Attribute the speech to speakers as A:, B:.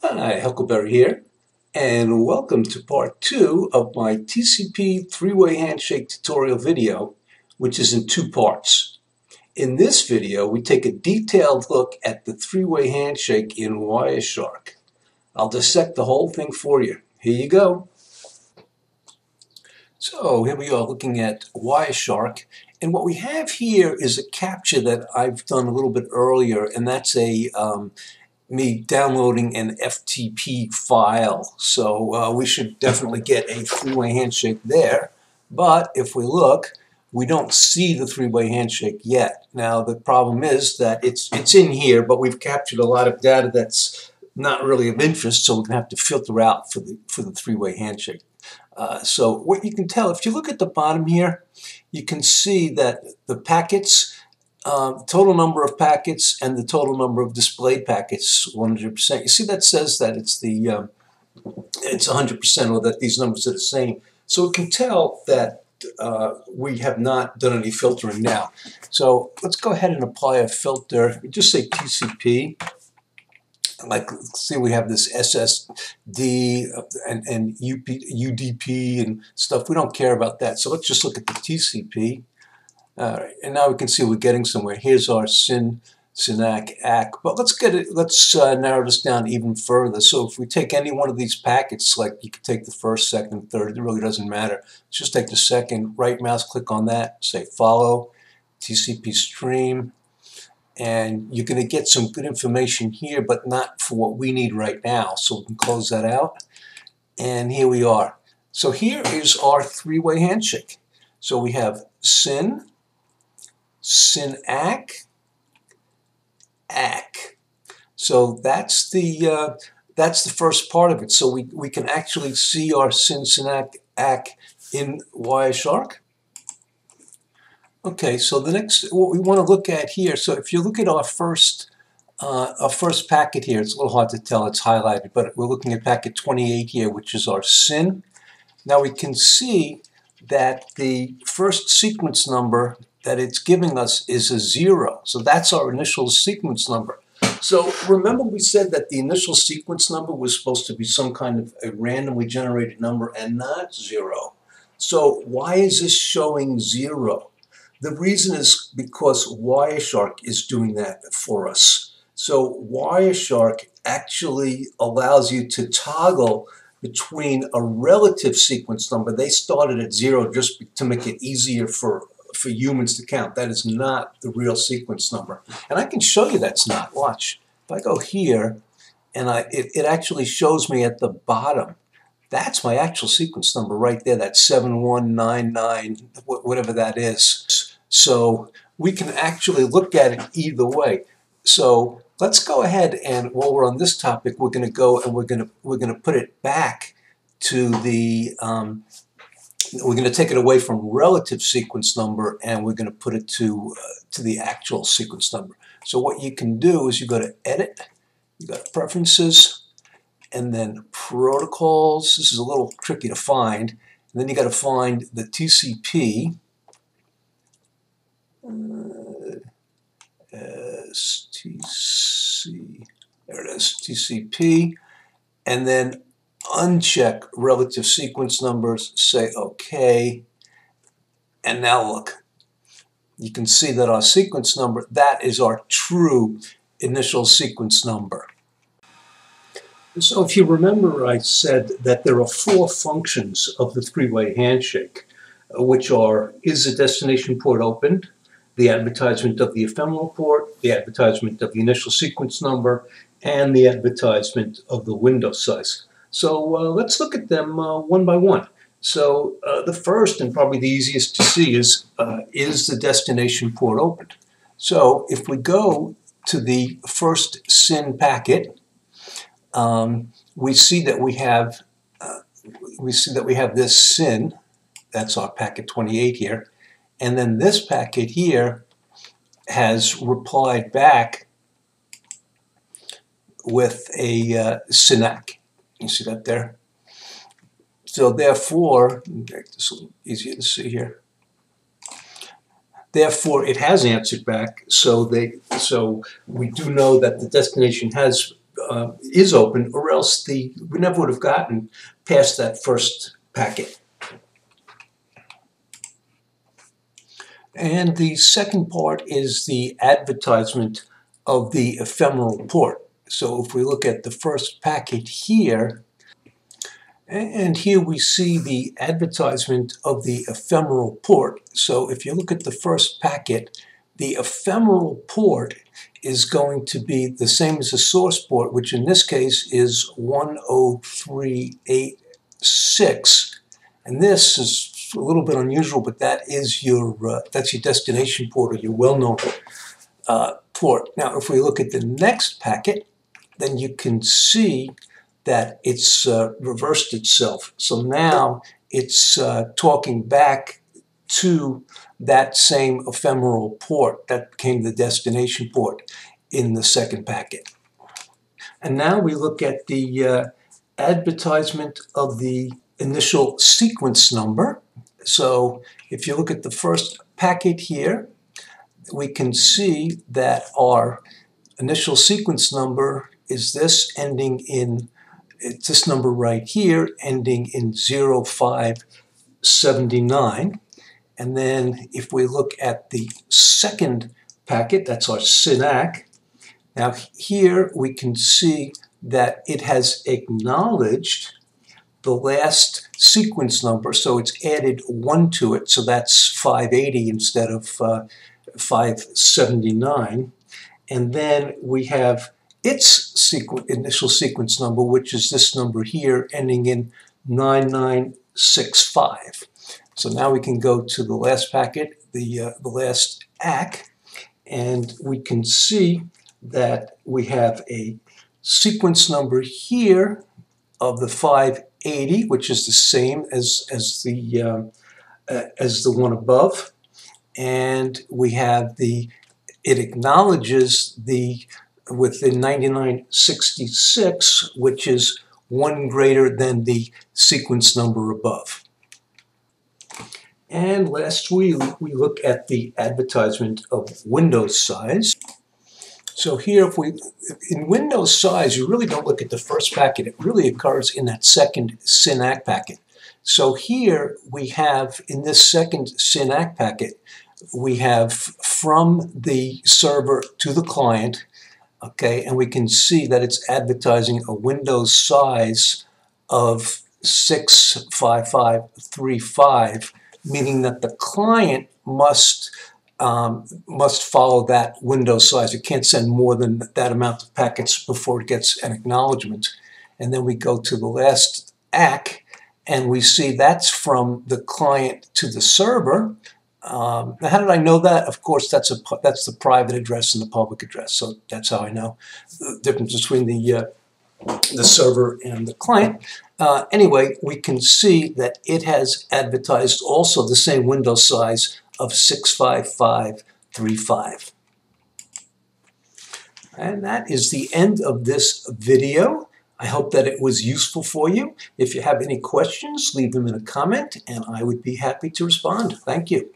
A: Hi, Huckleberry here, and welcome to part two of my TCP three-way handshake tutorial video, which is in two parts. In this video, we take a detailed look at the three-way handshake in Wireshark. I'll dissect the whole thing for you. Here you go. So here we are looking at Wireshark, and what we have here is a capture that I've done a little bit earlier, and that's a um, me downloading an FTP file. So uh, we should definitely get a three-way handshake there. But if we look, we don't see the three-way handshake yet. Now the problem is that it's it's in here, but we've captured a lot of data that's not really of interest, so we're going to have to filter out for the for the three-way handshake. Uh, so what you can tell, if you look at the bottom here, you can see that the packets uh, total number of packets and the total number of displayed packets 100%. You see that says that it's the um, it's 100% or that these numbers are the same. So we can tell that uh, we have not done any filtering now. So let's go ahead and apply a filter. We just say TCP. Like, see, we have this SSD and, and UP, UDP and stuff. We don't care about that. So let's just look at the TCP. All right, and now we can see we're getting somewhere. Here's our SYN, SYN-ACK, ACK. But let's get it. Let's uh, narrow this down even further. So if we take any one of these packets, like you could take the first, second, third, it really doesn't matter. Let's just take the second, right mouse click on that, say follow, TCP stream, and you're going to get some good information here, but not for what we need right now. So we can close that out. And here we are. So here is our three-way handshake. So we have SYN, SYN-ACK, ACK. So that's the uh, that's the first part of it. So we, we can actually see our SYN, SYN-ACK, in Wireshark. Okay, so the next, what we want to look at here, so if you look at our first uh, our first packet here, it's a little hard to tell, it's highlighted, but we're looking at packet 28 here, which is our SYN. Now we can see that the first sequence number that it's giving us is a zero. So that's our initial sequence number. So remember we said that the initial sequence number was supposed to be some kind of a randomly generated number and not zero. So why is this showing zero? The reason is because Wireshark is doing that for us. So Wireshark actually allows you to toggle between a relative sequence number. They started at zero just to make it easier for for humans to count. That is not the real sequence number. And I can show you that's not. Watch. If I go here, and I, it, it actually shows me at the bottom, that's my actual sequence number right there, that 7199, whatever that is. So we can actually look at it either way. So let's go ahead and while we're on this topic, we're going to go and we're going to we're going to put it back to the um, we're going to take it away from relative sequence number and we're going to put it to uh, to the actual sequence number. So what you can do is you go to edit, you go to preferences, and then protocols. This is a little tricky to find. And then you got to find the TCP. Uh, STC, there it is, TCP, and then uncheck relative sequence numbers, say OK, and now look. You can see that our sequence number, that is our true initial sequence number. So if you remember, I said that there are four functions of the three-way handshake, which are, is the destination port opened? The advertisement of the ephemeral port, the advertisement of the initial sequence number, and the advertisement of the window size. So uh, let's look at them uh, one by one. So uh, the first and probably the easiest to see is, uh, is the destination port opened? So if we go to the first SYN packet, um, we see that we have uh, we see that we have this SYN, that's our packet 28 here, and then this packet here has replied back with a uh, SYN-ACK. You see that there? So therefore, this little easier to see here. Therefore, it has answered back. So they, so we do know that the destination has uh, is open, or else the we never would have gotten past that first packet. And the second part is the advertisement of the ephemeral port. So if we look at the first packet here, and here we see the advertisement of the ephemeral port. So if you look at the first packet, the ephemeral port is going to be the same as the source port, which in this case is 10386. And this is a little bit unusual, but that is your uh, that's your destination port or your well-known uh, port. Now, if we look at the next packet, then you can see that it's uh, reversed itself. So now it's uh, talking back to that same ephemeral port that became the destination port in the second packet. And now we look at the uh, advertisement of the initial sequence number. So if you look at the first packet here, we can see that our initial sequence number is this ending in it's this number right here ending in 0579. And then if we look at the second packet, that's our SYN-ACK. Now here we can see that it has acknowledged the last sequence number, so it's added one to it, so that's 580 instead of uh, 579. And then we have its sequ initial sequence number, which is this number here, ending in 9965. So now we can go to the last packet, the, uh, the last ACK, and we can see that we have a sequence number here of the 580, which is the same as, as, the, uh, uh, as the one above. And we have the, it acknowledges the with the 9966, which is one greater than the sequence number above. And last we, we look at the advertisement of window size. So here, if we in window size, you really don't look at the first packet. It really occurs in that second SYN-ACK packet. So here we have, in this second SYN-ACK packet, we have from the server to the client, okay, and we can see that it's advertising a window size of 65535, meaning that the client must um, must follow that window size. It can't send more than that amount of packets before it gets an acknowledgement. And then we go to the last ACK, and we see that's from the client to the server, um, how did I know that? Of course, that's a that's the private address and the public address. So that's how I know the difference between the uh, the server and the client. Uh, anyway, we can see that it has advertised also the same window size of 65535. And that is the end of this video. I hope that it was useful for you. If you have any questions, leave them in a comment and I would be happy to respond. Thank you.